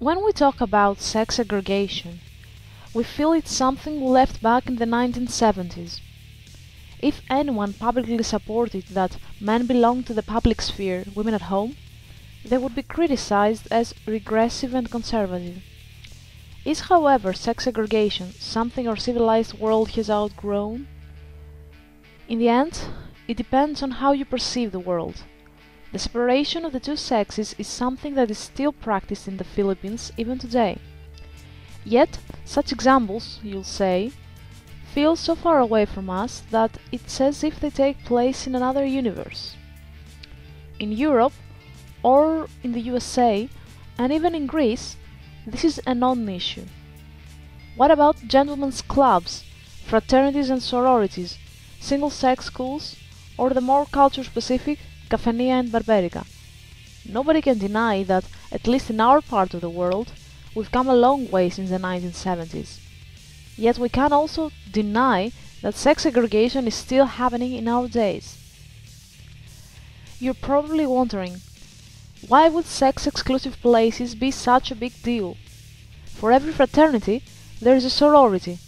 When we talk about sex segregation, we feel it's something left back in the 1970s. If anyone publicly supported that men belong to the public sphere, women at home, they would be criticized as regressive and conservative. Is, however, sex segregation something our civilized world has outgrown? In the end, it depends on how you perceive the world. The separation of the two sexes is something that is still practiced in the Philippines even today. Yet, such examples, you'll say, feel so far away from us that it's as if they take place in another universe. In Europe, or in the USA, and even in Greece, this is a non-issue. What about gentlemen's clubs, fraternities and sororities, single-sex schools, or the more culture-specific Cafeteria and Barberica? Nobody can deny that, at least in our part of the world, we've come a long way since the 1970s. Yet we can also deny that sex segregation is still happening in our days. You're probably wondering, why would sex-exclusive places be such a big deal? For every fraternity, there is a sorority.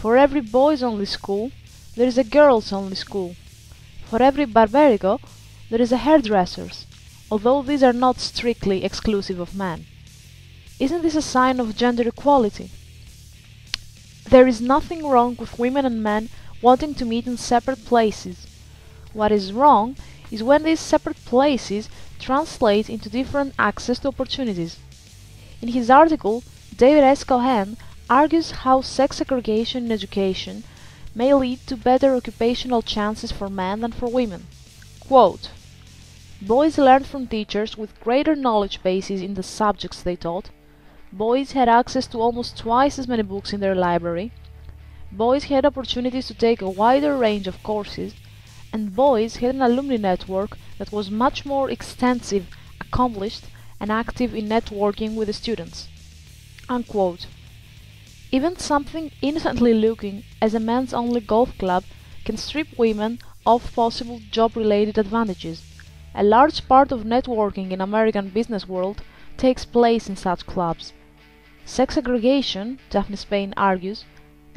For every boys-only school, there is a girls-only school. For every barberigo, there is a hairdresser's, although these are not strictly exclusive of men. Isn't this a sign of gender equality? There is nothing wrong with women and men wanting to meet in separate places. What is wrong is when these separate places translate into different access to opportunities. In his article, David S. Cohen argues how sex segregation in education may lead to better occupational chances for men than for women. Quote, Boys learned from teachers with greater knowledge bases in the subjects they taught. Boys had access to almost twice as many books in their library. Boys had opportunities to take a wider range of courses and boys had an alumni network that was much more extensive, accomplished, and active in networking with the students. Unquote. Even something innocently looking as a men's only golf club can strip women of possible job-related advantages. A large part of networking in American business world takes place in such clubs. Sex segregation, Daphne Spain argues,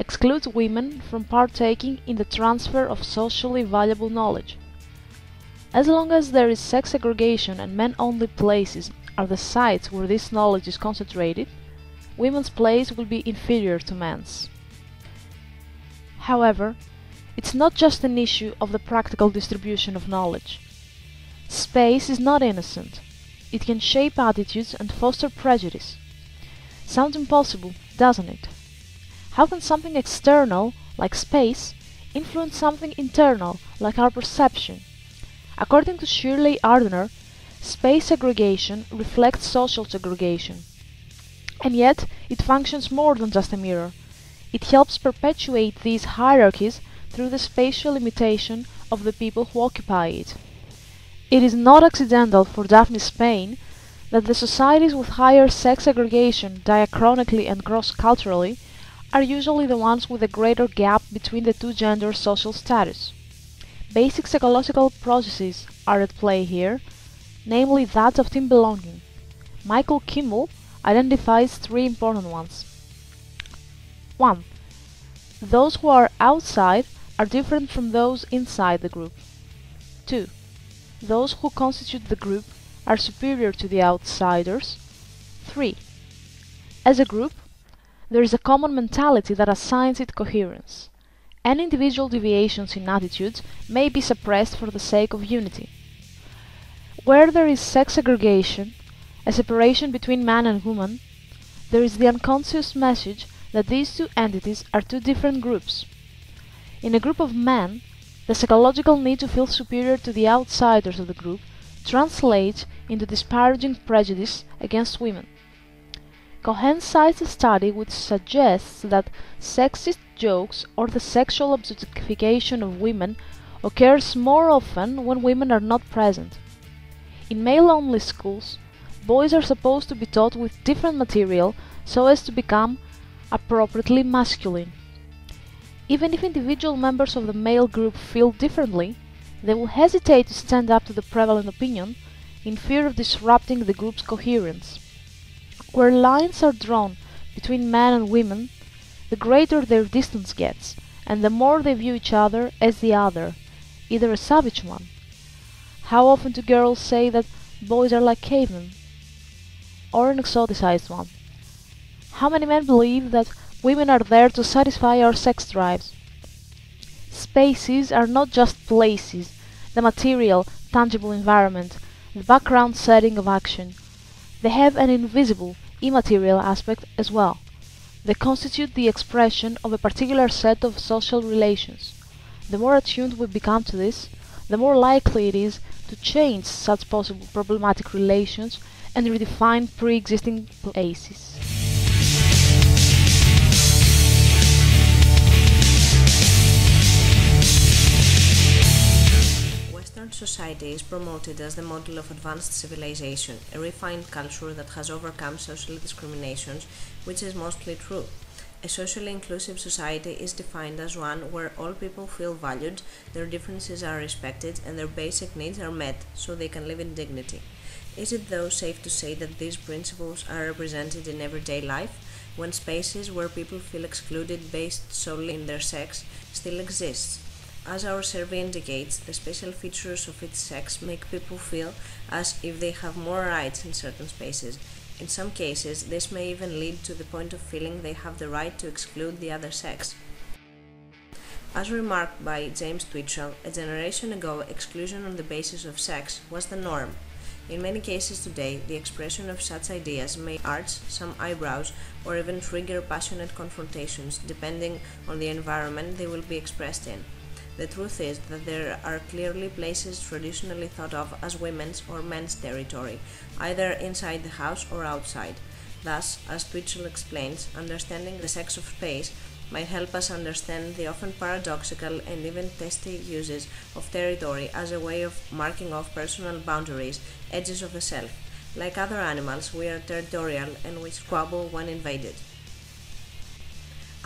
excludes women from partaking in the transfer of socially valuable knowledge. As long as there is sex segregation and men-only places are the sites where this knowledge is concentrated, women's place will be inferior to men's. However, it's not just an issue of the practical distribution of knowledge. Space is not innocent. It can shape attitudes and foster prejudice. Sounds impossible, doesn't it? How can something external, like space, influence something internal, like our perception? According to Shirley Ardener, space segregation reflects social segregation. And yet, it functions more than just a mirror. It helps perpetuate these hierarchies through the spatial limitation of the people who occupy it. It is not accidental for Daphne Spain that the societies with higher sex segregation diachronically and cross-culturally are usually the ones with a greater gap between the two genders' social status. Basic psychological processes are at play here, namely that of team belonging. Michael Kimmel identifies three important ones. 1. Those who are outside are different from those inside the group. 2. Those who constitute the group are superior to the outsiders. 3. As a group, there is a common mentality that assigns it coherence. Any individual deviations in attitudes may be suppressed for the sake of unity. Where there is sex segregation, a separation between man and woman, there is the unconscious message that these two entities are two different groups. In a group of men, the psychological need to feel superior to the outsiders of the group translates into disparaging prejudice against women. Cohen cites a study which suggests that sexist jokes or the sexual objectification of women occurs more often when women are not present. In male-only schools, boys are supposed to be taught with different material so as to become appropriately masculine. Even if individual members of the male group feel differently, they will hesitate to stand up to the prevalent opinion in fear of disrupting the group's coherence. where lines are drawn between men and women, the greater their distance gets, and the more they view each other as the other, either a savage one. How often do girls say that boys are like cavemen? Or an exoticized one? How many men believe that women are there to satisfy our sex drives? Spaces are not just places, the material, tangible environment, the background setting of action. They have an invisible, immaterial aspect as well. They constitute the expression of a particular set of social relations. The more attuned we become to this, the more likely it is to change such possible problematic relations and redefine pre-existing places. Society is promoted as the model of advanced civilization, a refined culture that has overcome social discriminations, which is mostly true. A socially inclusive society is defined as one where all people feel valued, their differences are respected, and their basic needs are met so they can live in dignity. Is it, though, safe to say that these principles are represented in everyday life, when spaces where people feel excluded based solely in their sex still exist? As our survey indicates, the special features of each sex make people feel as if they have more rights in certain spaces. In some cases, this may even lead to the point of feeling they have the right to exclude the other sex. As remarked by James Twitchell, a generation ago, exclusion on the basis of sex was the norm. In many cases today, the expression of such ideas may arch some eyebrows or even trigger passionate confrontations depending on the environment they will be expressed in. The truth is that there are clearly places traditionally thought of as women's or men's territory, either inside the house or outside. Thus, as Twitchell explains, understanding the sex of space might help us understand the often paradoxical and even testy uses of territory as a way of marking off personal boundaries, edges of the self. Like other animals, we are territorial and we squabble when invaded.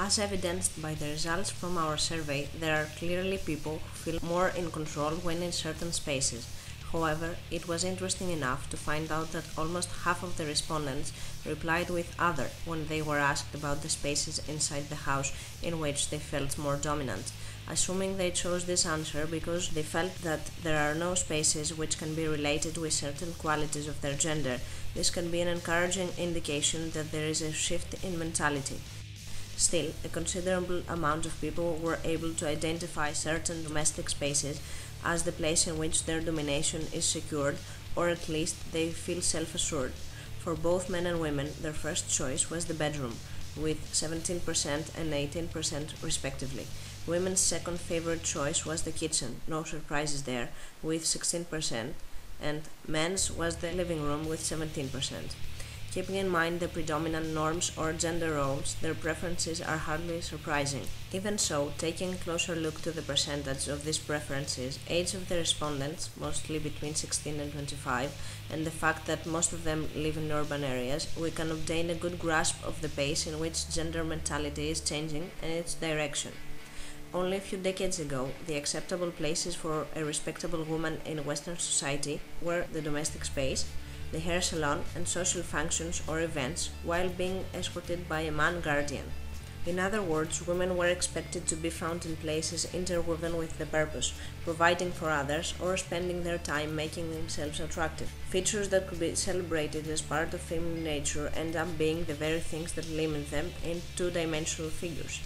As evidenced by the results from our survey, there are clearly people who feel more in control when in certain spaces. However, it was interesting enough to find out that almost half of the respondents replied with other when they were asked about the spaces inside the house in which they felt more dominant, assuming they chose this answer because they felt that there are no spaces which can be related with certain qualities of their gender. This can be an encouraging indication that there is a shift in mentality. Still, a considerable amount of people were able to identify certain domestic spaces as the place in which their domination is secured, or at least they feel self assured. For both men and women, their first choice was the bedroom, with 17% and 18% respectively. Women's second favorite choice was the kitchen, no surprises there, with 16%, and men's was the living room with 17%. Keeping in mind the predominant norms or gender roles, their preferences are hardly surprising. Even so, taking a closer look to the percentage of these preferences, age of the respondents, mostly between 16 and 25, and the fact that most of them live in urban areas, we can obtain a good grasp of the pace in which gender mentality is changing and its direction. Only a few decades ago, the acceptable places for a respectable woman in Western society were the domestic space, the hair salon, and social functions or events while being escorted by a man guardian. In other words, women were expected to be found in places interwoven with the purpose, providing for others, or spending their time making themselves attractive. Features that could be celebrated as part of feminine nature end up being the very things that limit them in two dimensional figures.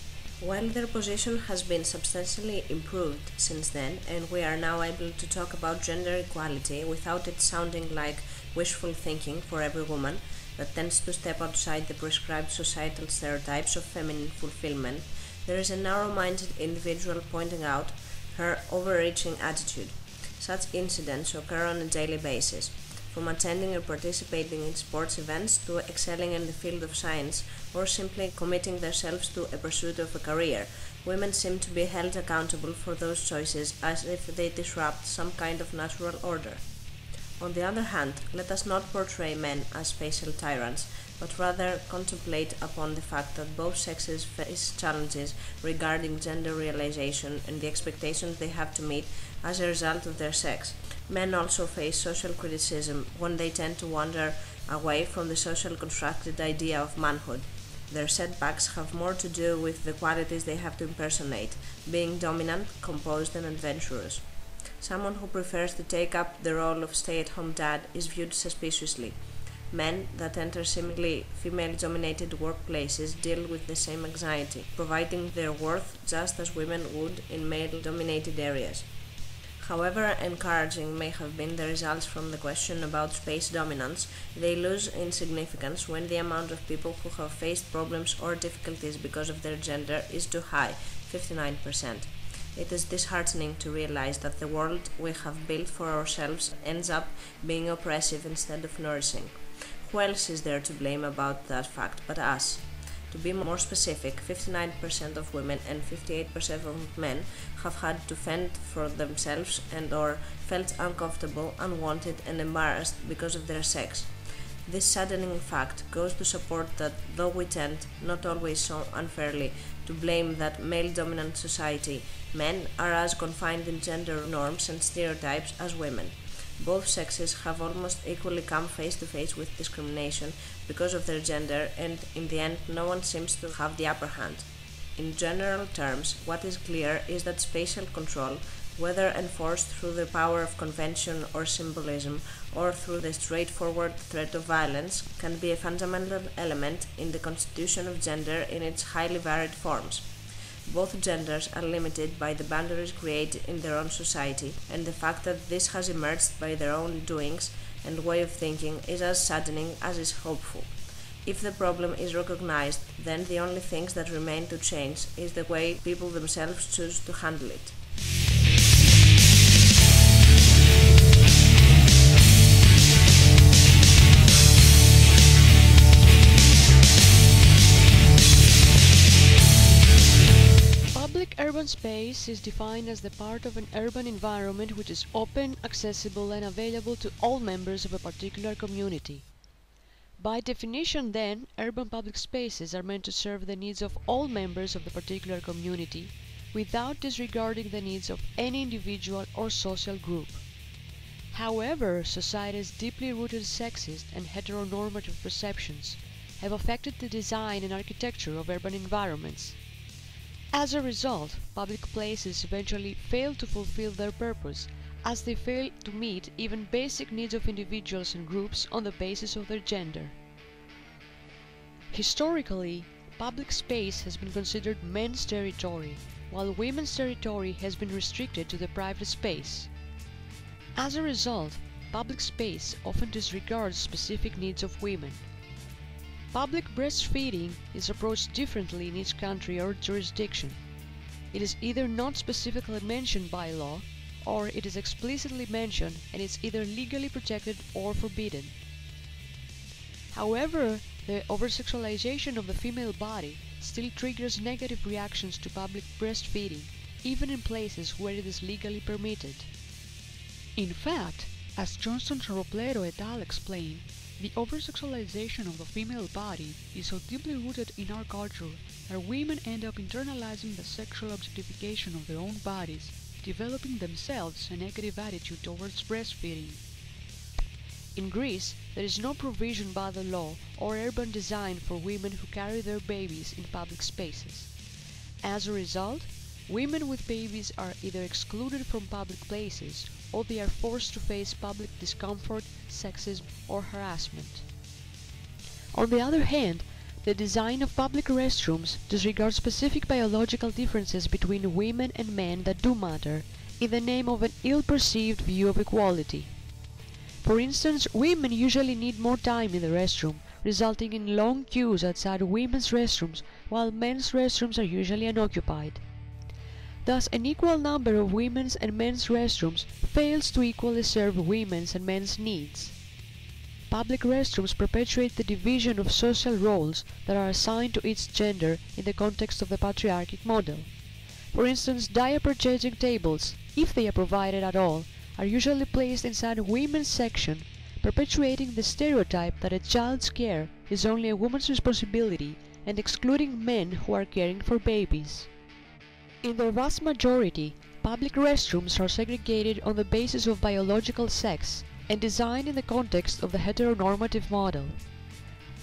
While their position has been substantially improved since then, and we are now able to talk about gender equality without it sounding like wishful thinking for every woman that tends to step outside the prescribed societal stereotypes of feminine fulfillment, there is a narrow minded individual pointing out her overreaching attitude. Such incidents occur on a daily basis from attending or participating in sports events to excelling in the field of science or simply committing themselves to a pursuit of a career, women seem to be held accountable for those choices as if they disrupt some kind of natural order. On the other hand, let us not portray men as facial tyrants, but rather contemplate upon the fact that both sexes face challenges regarding gender realization and the expectations they have to meet as a result of their sex. Men also face social criticism when they tend to wander away from the social constructed idea of manhood. Their setbacks have more to do with the qualities they have to impersonate, being dominant, composed, and adventurous. Someone who prefers to take up the role of stay at home dad is viewed suspiciously. Men that enter seemingly female dominated workplaces deal with the same anxiety, providing their worth just as women would in male dominated areas. However encouraging may have been the results from the question about space dominance, they lose in significance when the amount of people who have faced problems or difficulties because of their gender is too high 59%. It is disheartening to realize that the world we have built for ourselves ends up being oppressive instead of nourishing. Who else is there to blame about that fact but us? To be more specific, 59% of women and 58% of men have had to fend for themselves and or felt uncomfortable, unwanted and embarrassed because of their sex. This saddening fact goes to support that though we tend, not always so unfairly, to blame that male dominant society, men are as confined in gender norms and stereotypes as women. Both sexes have almost equally come face to face with discrimination because of their gender, and in the end, no one seems to have the upper hand. In general terms, what is clear is that spatial control, whether enforced through the power of convention or symbolism, or through the straightforward threat of violence, can be a fundamental element in the constitution of gender in its highly varied forms. Both genders are limited by the boundaries created in their own society, and the fact that this has emerged by their own doings and way of thinking is as saddening as is hopeful. If the problem is recognized, then the only things that remain to change is the way people themselves choose to handle it. Urban space is defined as the part of an urban environment which is open, accessible and available to all members of a particular community. By definition then, urban public spaces are meant to serve the needs of all members of the particular community without disregarding the needs of any individual or social group. However, society's deeply rooted sexist and heteronormative perceptions have affected the design and architecture of urban environments. As a result, public places eventually fail to fulfill their purpose as they fail to meet even basic needs of individuals and groups on the basis of their gender. Historically, public space has been considered men's territory, while women's territory has been restricted to the private space. As a result, public space often disregards specific needs of women. Public breastfeeding is approached differently in each country or jurisdiction. It is either not specifically mentioned by law, or it is explicitly mentioned and is either legally protected or forbidden. However, the oversexualization of the female body still triggers negative reactions to public breastfeeding, even in places where it is legally permitted. In fact, as Johnston-Robledo et al. explain, the oversexualization of the female body is so deeply rooted in our culture that women end up internalizing the sexual objectification of their own bodies, developing themselves a negative attitude towards breastfeeding. In Greece, there is no provision by the law or urban design for women who carry their babies in public spaces. As a result, women with babies are either excluded from public places or they are forced to face public discomfort, sexism, or harassment. On the other hand, the design of public restrooms disregards specific biological differences between women and men that do matter in the name of an ill-perceived view of equality. For instance, women usually need more time in the restroom, resulting in long queues outside women's restrooms while men's restrooms are usually unoccupied. Thus, an equal number of women's and men's restrooms fails to equally serve women's and men's needs. Public restrooms perpetuate the division of social roles that are assigned to each gender in the context of the patriarchic model. For instance, diaper changing tables, if they are provided at all, are usually placed inside women's section, perpetuating the stereotype that a child's care is only a woman's responsibility and excluding men who are caring for babies. In their vast majority, public restrooms are segregated on the basis of biological sex, and designed in the context of the heteronormative model.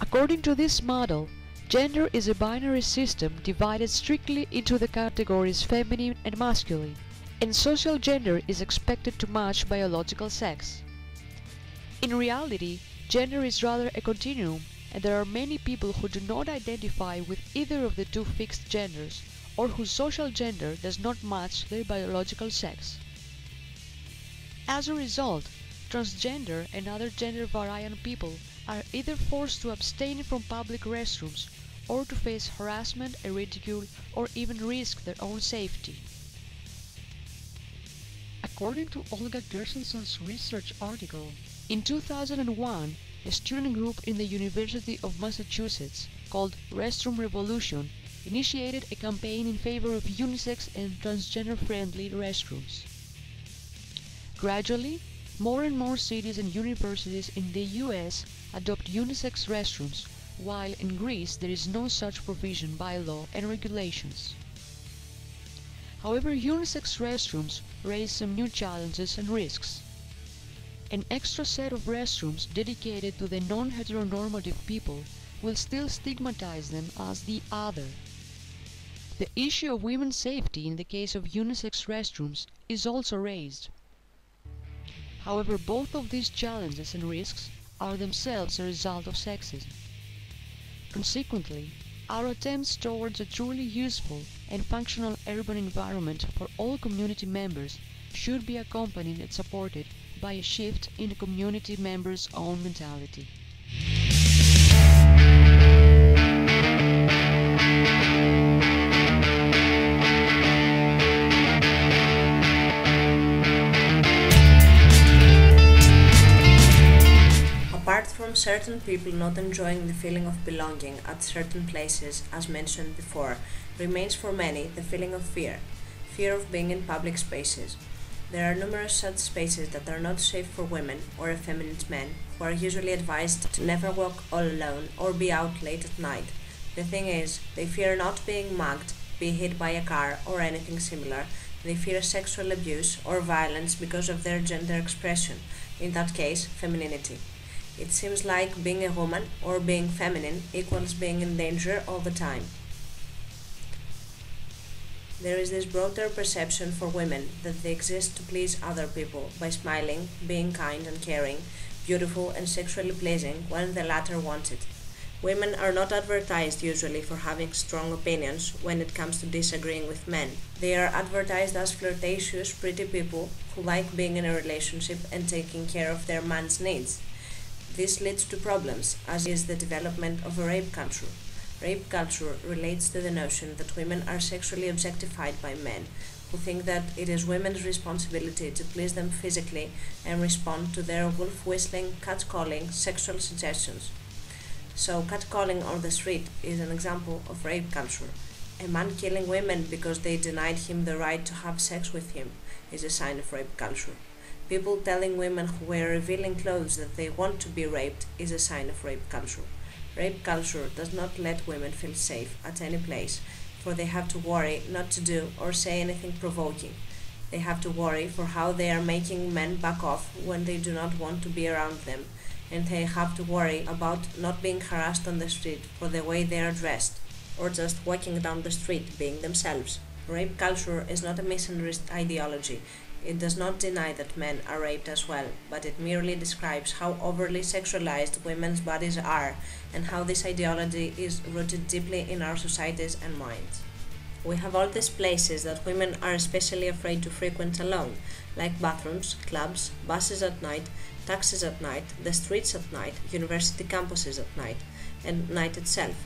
According to this model, gender is a binary system divided strictly into the categories feminine and masculine, and social gender is expected to match biological sex. In reality, gender is rather a continuum, and there are many people who do not identify with either of the two fixed genders or whose social gender does not match their biological sex. As a result, transgender and other gender variant people are either forced to abstain from public restrooms or to face harassment and ridicule or even risk their own safety. According to Olga Gershenson's research article, in 2001, a student group in the University of Massachusetts called Restroom Revolution initiated a campaign in favor of unisex and transgender-friendly restrooms. Gradually, more and more cities and universities in the US adopt unisex restrooms, while in Greece there is no such provision by law and regulations. However, unisex restrooms raise some new challenges and risks. An extra set of restrooms dedicated to the non-heteronormative people will still stigmatize them as the other. The issue of women's safety in the case of unisex restrooms is also raised. However, both of these challenges and risks are themselves a result of sexism. Consequently, our attempts towards a truly useful and functional urban environment for all community members should be accompanied and supported by a shift in the community members' own mentality. Certain people not enjoying the feeling of belonging at certain places, as mentioned before, remains for many the feeling of fear fear of being in public spaces. There are numerous such spaces that are not safe for women or effeminate men, who are usually advised to never walk all alone or be out late at night. The thing is, they fear not being mugged, be hit by a car, or anything similar. They fear sexual abuse or violence because of their gender expression, in that case, femininity. It seems like being a woman or being feminine equals being in danger all the time. There is this broader perception for women that they exist to please other people by smiling, being kind and caring, beautiful and sexually pleasing when the latter want it. Women are not advertised usually for having strong opinions when it comes to disagreeing with men. They are advertised as flirtatious, pretty people who like being in a relationship and taking care of their man's needs. This leads to problems, as is the development of a rape culture. Rape culture relates to the notion that women are sexually objectified by men, who think that it is women's responsibility to please them physically and respond to their wolf whistling, catcalling, sexual suggestions. So, catcalling on the street is an example of rape culture. A man killing women because they denied him the right to have sex with him is a sign of rape culture. People telling women who wear revealing clothes that they want to be raped is a sign of rape culture. Rape culture does not let women feel safe at any place, for they have to worry not to do or say anything provoking. They have to worry for how they are making men back off when they do not want to be around them, and they have to worry about not being harassed on the street for the way they are dressed, or just walking down the street being themselves. Rape culture is not a misandrist ideology, it does not deny that men are raped as well, but it merely describes how overly sexualized women's bodies are and how this ideology is rooted deeply in our societies and minds. We have all these places that women are especially afraid to frequent alone, like bathrooms, clubs, buses at night, taxis at night, the streets at night, university campuses at night, and night itself.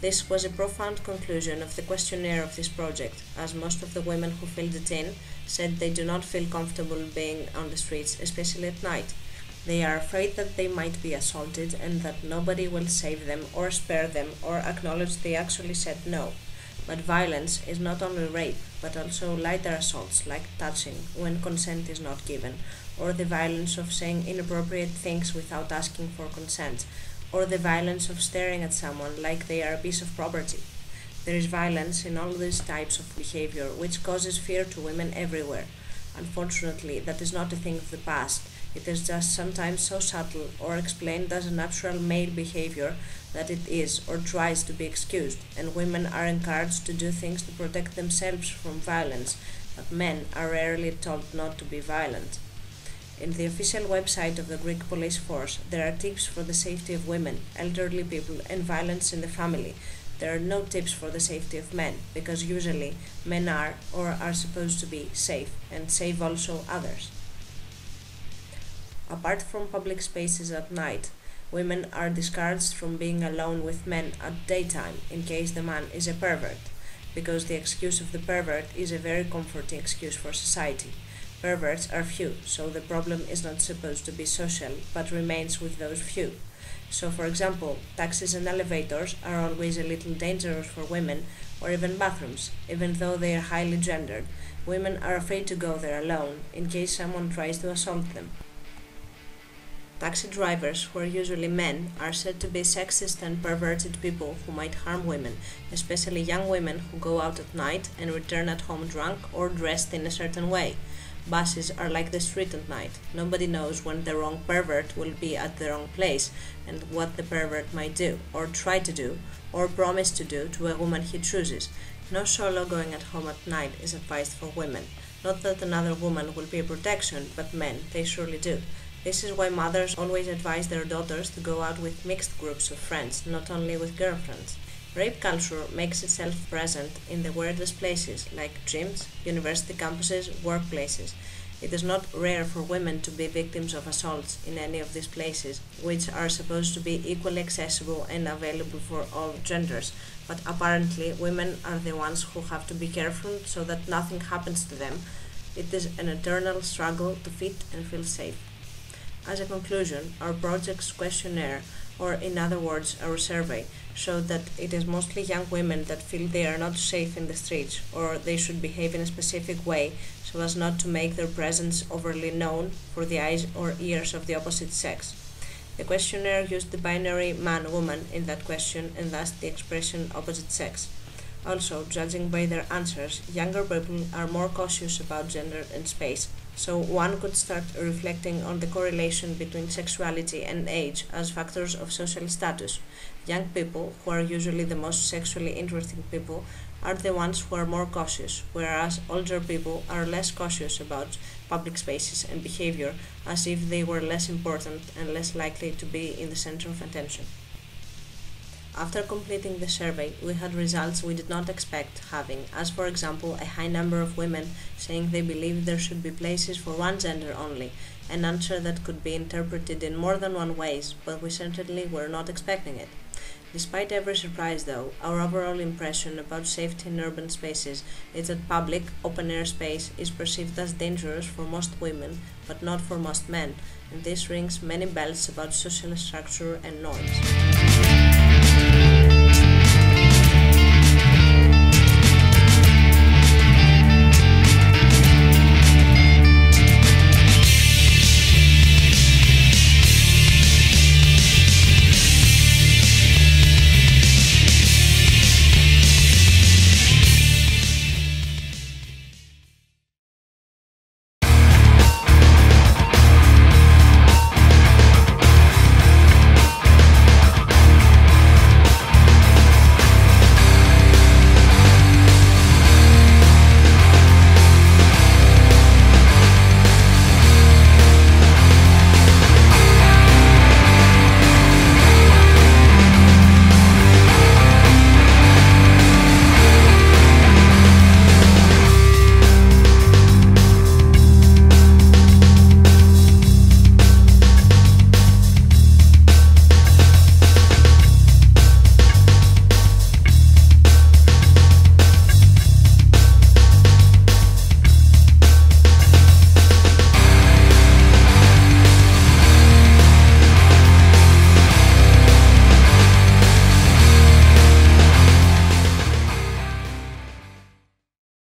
This was a profound conclusion of the questionnaire of this project, as most of the women who filled it in said they do not feel comfortable being on the streets, especially at night. They are afraid that they might be assaulted and that nobody will save them or spare them or acknowledge they actually said no. But violence is not only rape, but also lighter assaults like touching when consent is not given, or the violence of saying inappropriate things without asking for consent, or the violence of staring at someone like they are a piece of property. There is violence in all these types of behavior, which causes fear to women everywhere. Unfortunately, that is not a thing of the past. It is just sometimes so subtle or explained as a natural male behavior that it is or tries to be excused, and women are encouraged to do things to protect themselves from violence, but men are rarely told not to be violent. In the official website of the Greek police force, there are tips for the safety of women, elderly people, and violence in the family. There are no tips for the safety of men, because usually men are or are supposed to be safe and save also others. Apart from public spaces at night, women are discouraged from being alone with men at daytime in case the man is a pervert, because the excuse of the pervert is a very comforting excuse for society. Perverts are few, so the problem is not supposed to be social, but remains with those few. So, for example, taxis and elevators are always a little dangerous for women, or even bathrooms, even though they are highly gendered. Women are afraid to go there alone in case someone tries to assault them. Taxi drivers, who are usually men, are said to be sexist and perverted people who might harm women, especially young women who go out at night and return at home drunk or dressed in a certain way. Buses are like the street at night. Nobody knows when the wrong pervert will be at the wrong place and what the pervert might do, or try to do, or promise to do to a woman he chooses. No solo going at home at night is advised for women. Not that another woman will be a protection, but men, they surely do. This is why mothers always advise their daughters to go out with mixed groups of friends, not only with girlfriends. Rape culture makes itself present in the weirdest places, like gyms, university campuses, workplaces. It is not rare for women to be victims of assaults in any of these places, which are supposed to be equally accessible and available for all genders. But apparently, women are the ones who have to be careful so that nothing happens to them. It is an eternal struggle to fit and feel safe. As a conclusion, our project's questionnaire, or in other words, our survey, showed that it is mostly young women that feel they are not safe in the streets or they should behave in a specific way so as not to make their presence overly known for the eyes or ears of the opposite sex. The questionnaire used the binary man woman in that question and thus the expression opposite sex. Also, judging by their answers, younger people are more cautious about gender and space, so one could start reflecting on the correlation between sexuality and age as factors of social status. Young people, who are usually the most sexually interesting people, are the ones who are more cautious, whereas older people are less cautious about public spaces and behavior as if they were less important and less likely to be in the center of attention. After completing the survey, we had results we did not expect having, as for example, a high number of women saying they believe there should be places for one gender only, an answer that could be interpreted in more than one ways, but we certainly were not expecting it. Despite every surprise, though, our overall impression about safety in urban spaces is that public, open air space is perceived as dangerous for most women, but not for most men, and this rings many bells about social structure and norms.